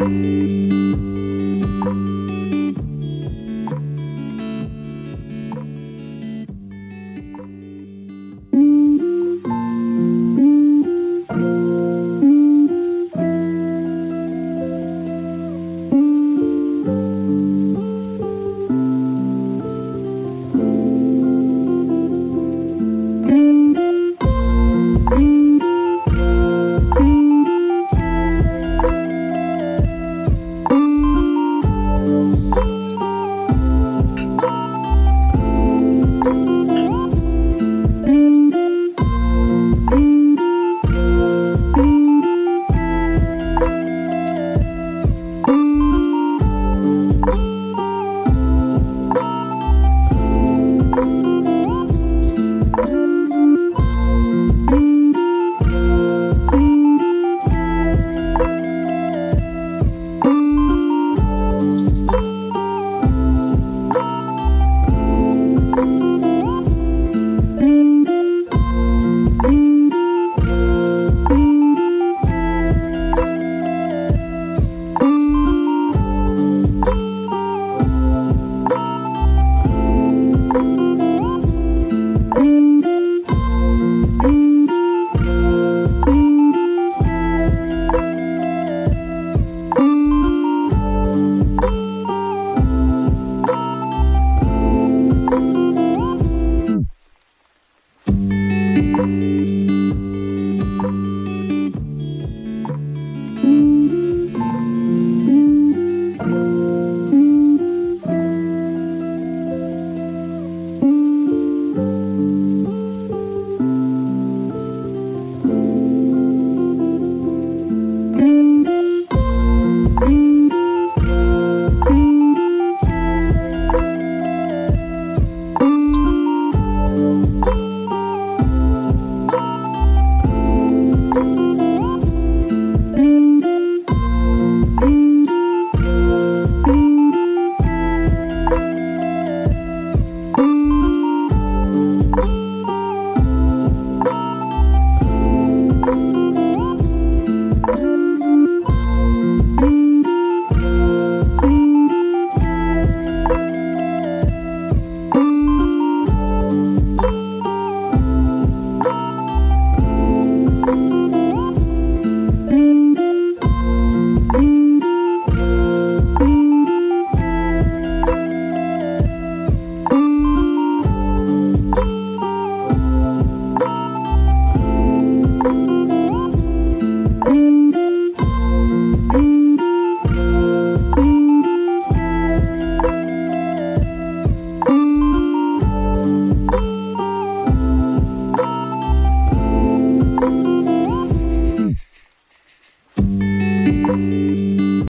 Bye.